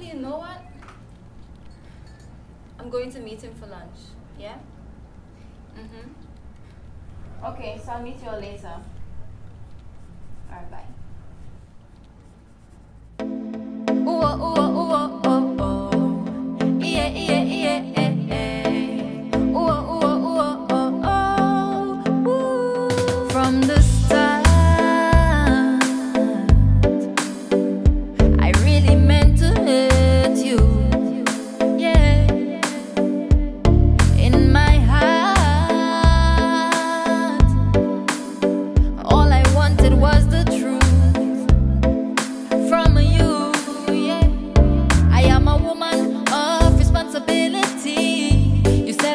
actually, you know what? I'm going to meet him for lunch. Yeah? Mm-hmm. Okay, so I'll meet you all later. Alright, bye. Ooh, ah, ooh, ah, ooh.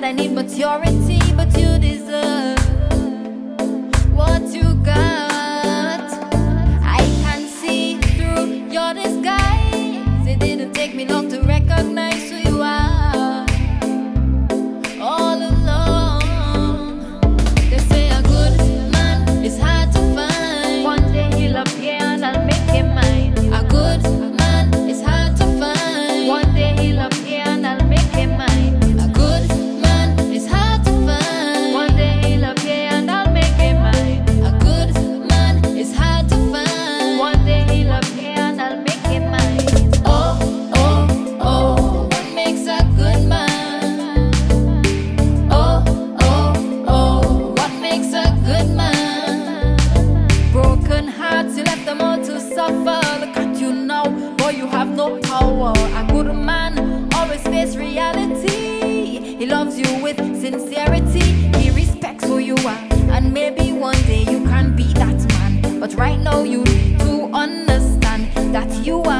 I need maturity, but you deserve what you got. I can see through your disguise. It didn't take me long to you have no power. A good man always faces reality. He loves you with sincerity. He respects who you are. And maybe one day you can be that man. But right now you need to understand that you are.